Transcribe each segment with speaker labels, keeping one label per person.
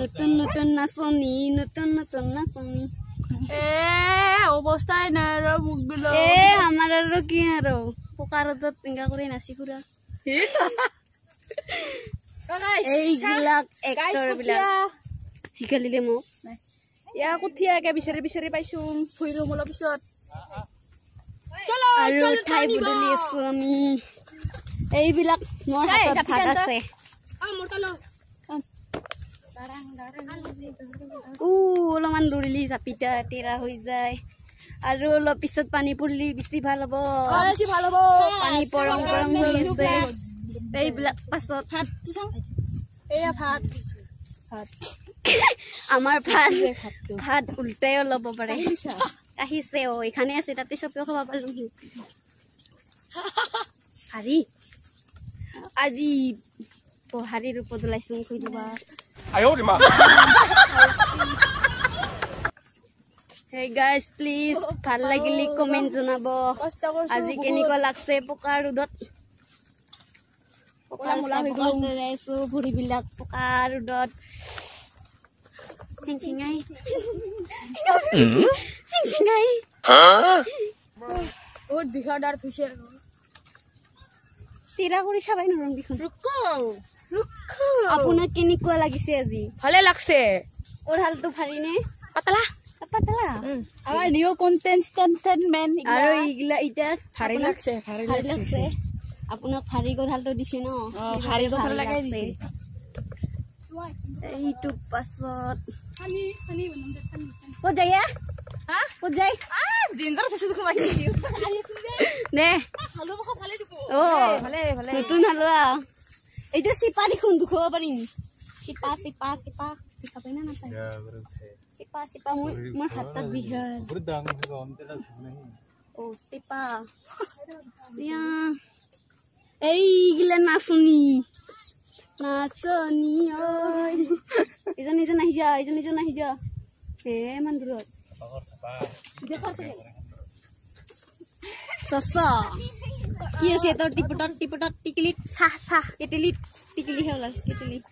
Speaker 1: নতুন নতুন নাচনী নতুন নতুন নাচনী।
Speaker 2: এ অৱস্থাই নাই আৰু মোক বিলাক
Speaker 1: এ আমাৰ আৰু কি আৰু? পকা ৰ'দত টেঙা কৰি নাচি ফুৰা। এইবিলাক এক্টৰ বিলাক। শিকালিলে মোক।
Speaker 2: ইয়াক কঠিয়াকে বিচাৰি বিচাৰি পাইছো ভুই ৰুম অলপ পিছত।
Speaker 1: আৰু ঠাই বদলি আছো আমি। এইবিলাক মোৰ
Speaker 2: এই,
Speaker 1: হাতত ভাগ। আছে। অলপমান লৰিলি জাপিটা তেৰা হৈ যায়। আৰু অলপ পিছত পানী পৰিলি বেছি ভাল হ'ব। পানী পৰং পৰং হৈ আছে এইবিলাক পাছত
Speaker 2: এয়া ভাত।
Speaker 1: আমাৰ ভাত ভাত উল্টাইও ল'ব পাৰে। আহিছে অ এইখানে আছে তাতে চবেও খাব পাৰো। হাৰি আজি পহাৰীৰ ওপৰত ওলাইছো খুই দিবা।
Speaker 3: 哎呦我的妈！
Speaker 1: হে গাইজ প্লিজ ভাল লাগিলে কমেণ্ট জনাব
Speaker 2: কষ্ট কৰিছো
Speaker 1: আজি কেনেকুৱা লাগছে পকা ৰ'দত পকা
Speaker 2: মূলা হৈ
Speaker 1: পকা যাইছো ভৰিবিলাক পকা ৰ'দত চিং চিঙাই চিং চিঙাই
Speaker 2: বহুত বিষৰ দাঁত হৈছে
Speaker 1: তিৰা কৰি চাবাই নৰম দেখোন
Speaker 2: ৰুকো
Speaker 1: আপোনাক কেনেকুৱা লাগিছে আজি?
Speaker 2: ভালে লাগছে।
Speaker 1: ওঢ়ালটো ভাৰীনে
Speaker 2: পাতলা।
Speaker 1: পাতলা?
Speaker 2: আমাৰ নিউ কণ্টেণ্ট কণ্টেণ্টমেণ্ট
Speaker 1: আৰু এইগিলা এতিয়া
Speaker 2: ভাৰী
Speaker 1: আপোনাক
Speaker 2: লাগছে ভাৰী
Speaker 1: ভাৰী লাগছে। আপোনাক ভাৰী কঁঠালটো দিছে ন?
Speaker 2: অ, ভাৰী কঁঠাল
Speaker 1: ভাৰী
Speaker 2: লগাই
Speaker 1: লাগছে।
Speaker 2: দিছে।
Speaker 1: এইটো পাছত ক'ত যায় এ? ক'ত যায় দে। অ নতুন হালোৱা। এইটো চিপা দেখোন দুখাব পাৰিম চিপা চিপা চিপা চিপা পাই না নাপায় চিপা চিপা মোৰ মোৰ হাতত বিহাৰ অ চিপা ইয়া এইগিলা নাচনী নাচনী ঐ ইজন ইজন আহি যা ইজন ইজন আহি যা হে ইমান দূৰত চচ কি আছে তোৰ টিপটত টিপটত টিকলিত। চাহ চাহ। কেটেলিত টিকলিহে ওলাল কেটেলিত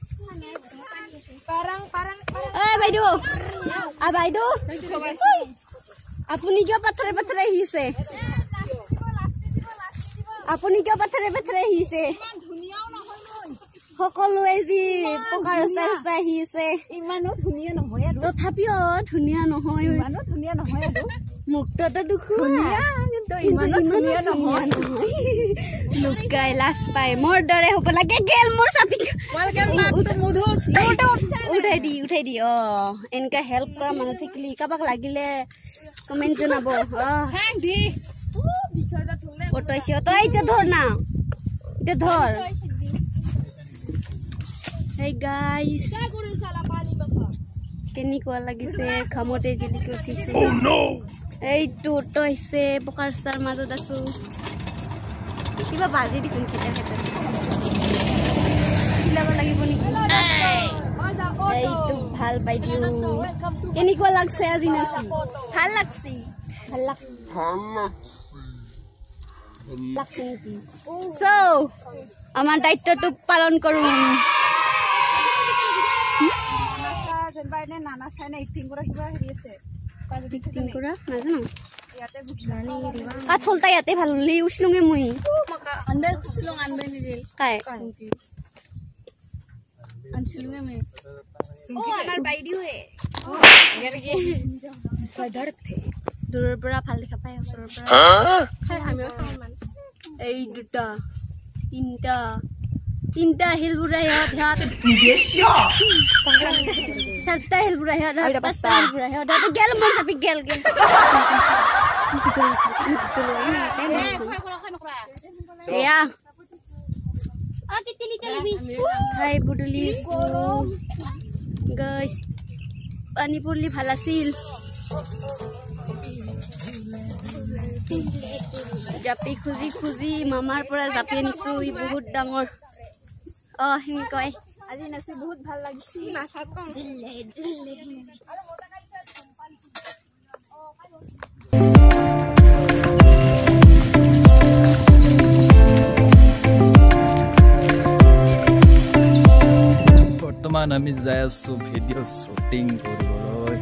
Speaker 1: ঐ বাইদেউ। আ বাইদেউ। আপুনি কিয় পাথৰে পাথৰে আহিছে আপুনি কিয় পাথৰে পাথৰে আহিছে সকলোৱে যি পকা ৰাস্তা ৰাস্তা আহিছে
Speaker 2: ইমানো ধুনীয়া নহয়
Speaker 1: তথাপিও ধুনীয়া নহয়।
Speaker 2: ইমানো ধুনীয়া নহয় আৰু।
Speaker 1: মুক্তটো দুখো
Speaker 2: কিন্তু ইমানো ধুনীয়া নহয়।
Speaker 1: লুকাই লাজ পাই মোৰ দৰে হ'ব লাগে গেল মোৰ চাপি উঠাই দি উঠাই দি অ। এনেকা হেল্প কৰা মানুহ থাকিলে কাৰোবাক লাগিলে কমেণ্ট জনাব অ। পটাইছে তই এতিয়া ধৰ না এতিয়া ধৰ। হেই গাইছ কেনেকুৱা লাগিছে? ঘামতে জিলিকি উঠিছে। এইটো অটো আহিছে পকা ৰাস্তাৰ মাজত আছো। কিবা বাজি দেখোন খেতা খেতা চিলাব লাগিব নেকি? এইটো ভাল বাইদেউ। কেনেকুৱা লাগছে আজি নাচি?
Speaker 2: ভাল লাগছি।
Speaker 1: ভাল লাগছে? লাগছে। নেকি? চ' আমাৰ দায়িত্বটো পালন কৰোঁ
Speaker 2: যেনিবা এনে নানা চাই নে এক্টিং কৰা কিবা হেৰি আছে?
Speaker 1: টিং কৰা নাজানো। কাঠ ফলতা ইয়াতে ভাল হ'লে। উচলুঙে মই।
Speaker 2: আনবাই খুচিলো আনবাই নিদিল।
Speaker 1: কাই?
Speaker 2: আনছিলো আমি ও আমাৰ বাইদেউৱে।
Speaker 1: দূৰৰ পৰা ভাল দেখা পাই ওচৰৰ পৰা।
Speaker 2: খাই আমিও খাওঁ ইমান।
Speaker 1: এই দুটা তিনটা। তিনটা আহিল বুঢ়া সিহঁত চাৰিটা আহিল বুঢ়া সিহঁত পাঁচটা। আহিল বুঢ়া সিহঁত গেল মোৰ চাপি গেল গেল। এয়া। হাই বুদুলি গৈছ পানী পৰিলি ভাল আছিল। জাপি খুজি খুজি মামাৰ পৰা জাপি আনিছো ই বহুত ডাঙৰ। অ সেনেকৈ
Speaker 2: আজি নাচি বহুত ভাল লাগিছে। নাচা
Speaker 3: বৰ্তমান আমি যাই আছোঁ ভিডিঅ' শ্বুটিং কৰিবলৈ।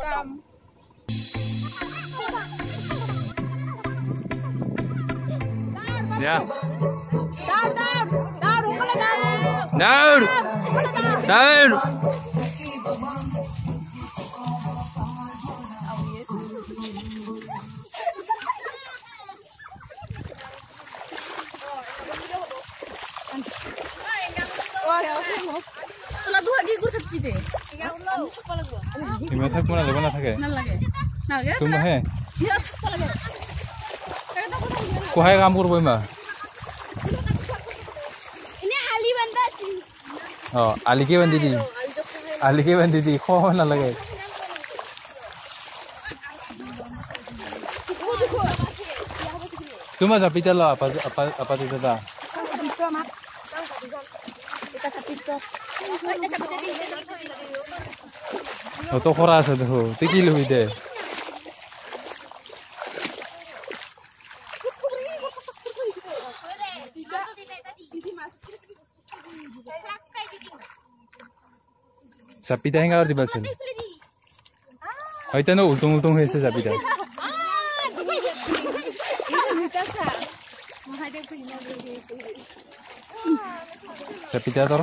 Speaker 1: bekam. Ya. Dar dar
Speaker 3: dar umala dar.
Speaker 2: Dar. Dar. Telah dua gigi kurang.
Speaker 3: ইমান থাকিব নালাগিব নাথাকে।
Speaker 2: নালাগে। নালাগে
Speaker 3: তুমি হে কোহাই কাম কৰিব ইমান। অঁ আলিকে বান্ধি দি। আলিকে বান্ধি দি। খোৱা নালাগে। তোমাৰ জাপিতা ল আপা আপা আপা দাদা। অত খৰা আছে দেখো তুই কি লবি দে জাপিতা হেঙা দিবা আছিল হয়তো উল্টং উল্টং হৈ আছে জাপিতা জাপিতা তৰ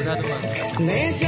Speaker 4: Zé do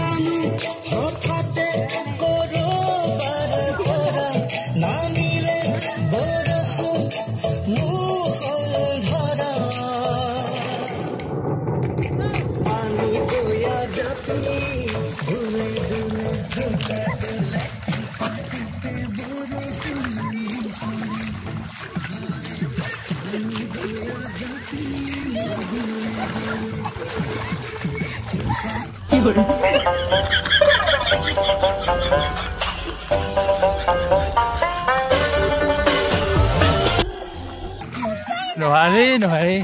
Speaker 4: Nói đi, nói đi!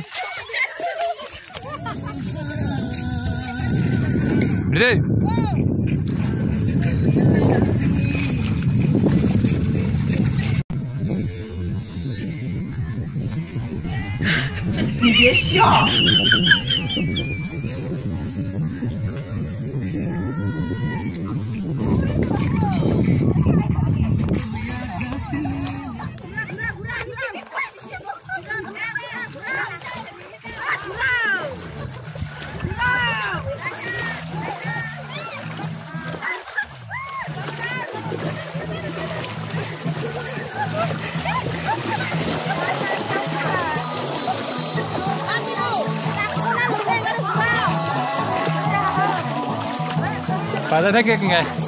Speaker 3: 反正那个应该。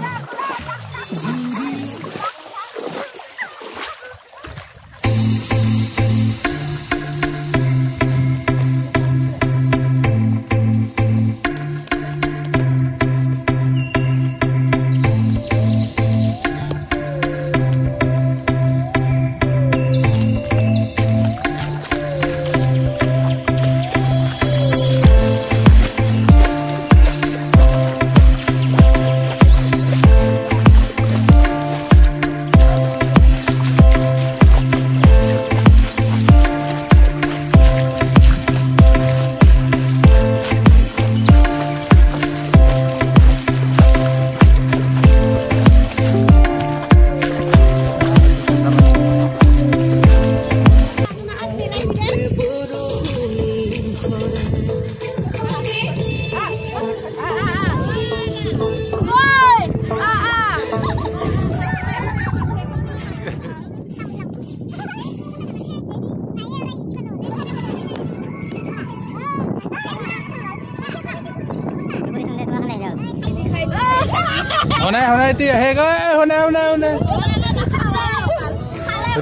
Speaker 3: শুনাই শুনাই এতিয়া আহে গৈ শুনাই শুনাই শুনাই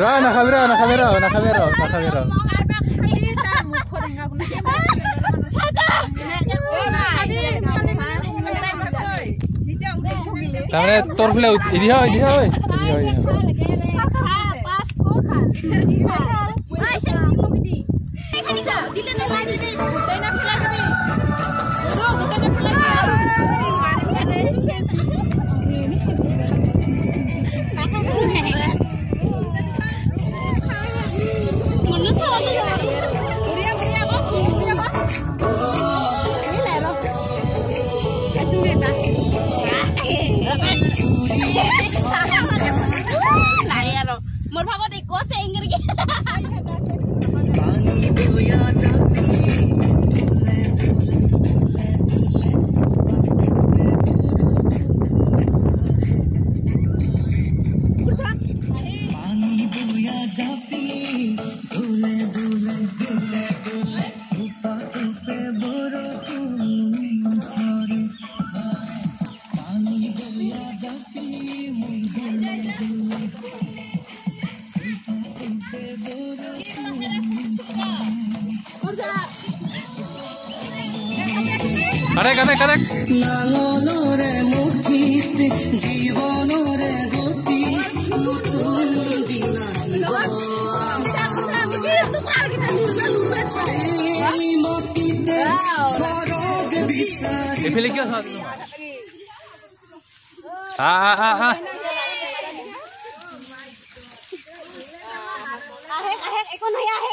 Speaker 3: ৰ নাখাবি ৰ নাখাবি ৰ নাখাবি ৰ নাখাবি ৰ তাৰমানে তোৰ ফালে এৰি হয় এৰি হয় এৰি হয় এৰি হয়
Speaker 4: মোৰ ভাগত একো আছে
Speaker 3: কাৰেক কাৰেক কাৰেক
Speaker 2: নাঙলৰে মুঠিত জীৱনৰে গতি নতুন দিনা এই মাটিতে স্বৰ্গ বিচাৰি
Speaker 3: এইফালে কিয় চাওঁ হা হা হা হা।
Speaker 4: আহে আহে একো নাই আহে।